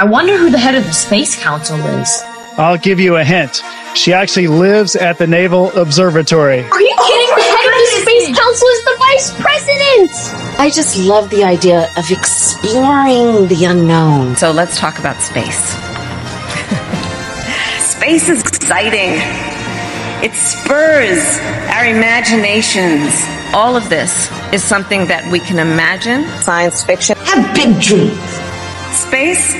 I wonder who the head of the Space Council is. I'll give you a hint. She actually lives at the Naval Observatory. Are you kidding? The head of the Space Council is the Vice President! I just love the idea of exploring the unknown. So let's talk about space. space is exciting. It spurs our imaginations. All of this is something that we can imagine. Science fiction. Have big dreams. Space,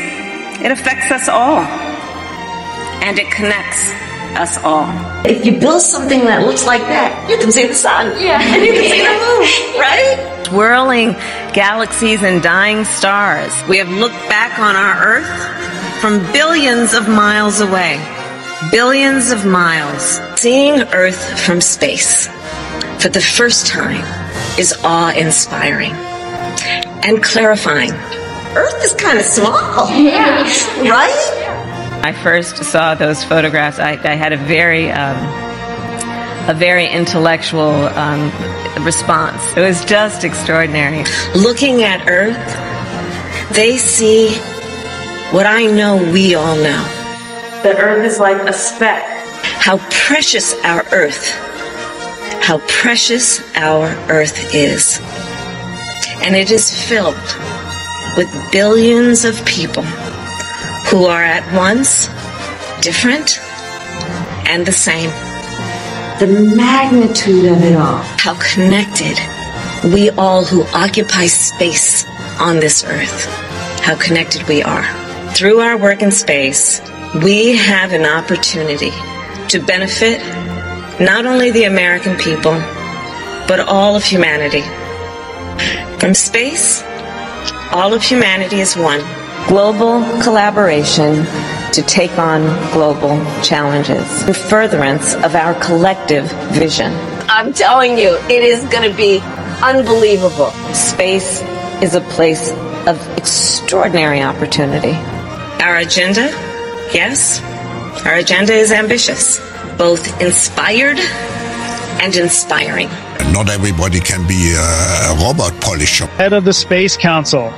it affects us all. And it connects us all. If you build something that looks like that, you can see the sun. Yeah. And you can see the moon, right? Swirling galaxies and dying stars. We have looked back on our Earth from billions of miles away. Billions of miles. Seeing Earth from space for the first time is awe inspiring and clarifying. Earth is kind of small. Yeah. Right? I first saw those photographs, I, I had a very, um, a very intellectual um, response. It was just extraordinary. Looking at Earth, they see what I know we all know. The Earth is like a speck. How precious our Earth, how precious our Earth is. And it is filled with billions of people who are at once different and the same. The magnitude of it all. How connected we all who occupy space on this earth, how connected we are. Through our work in space, we have an opportunity to benefit not only the American people, but all of humanity. From space, all of humanity is one. Global collaboration to take on global challenges in furtherance of our collective vision. I'm telling you, it is going to be unbelievable. Space is a place of extraordinary opportunity. Our agenda, yes, our agenda is ambitious, both inspired and inspiring. Not everybody can be a robot polisher. Head of the Space Council.